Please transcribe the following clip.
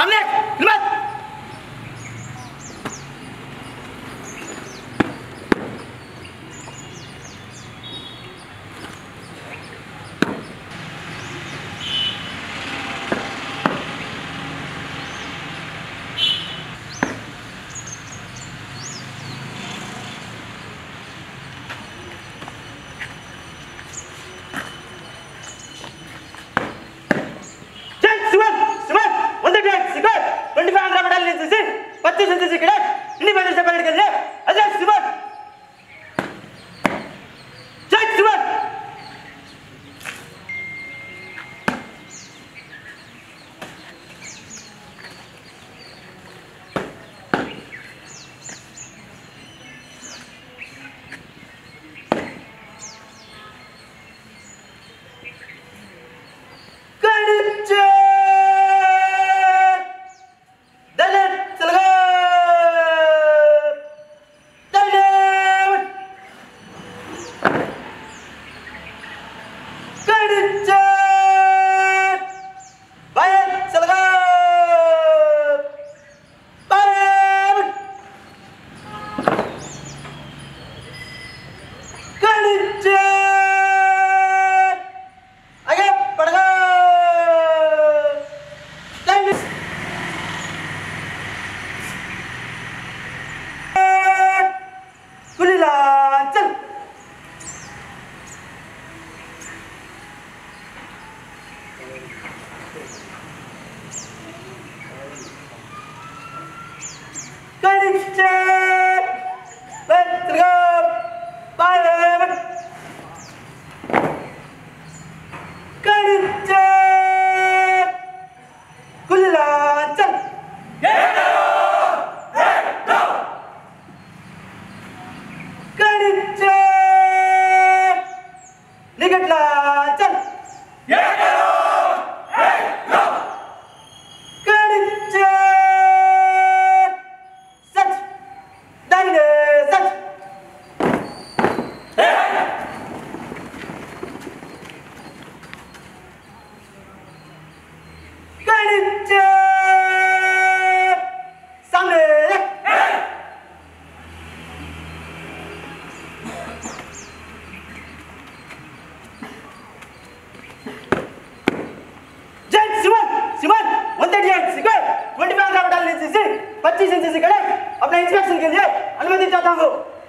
सामने பத்து சந்திச்சு கிடா இன்னும் பதினெட்டு பதினெடுக்கிறது அதான் Siva Benedict! Grenade! Bayat Salagat! Bayat! Secure 25 gram डालने से 25 इंच से कड़े अपने इंस्पेक्शन के लिए अनुमति चाहता हूँ।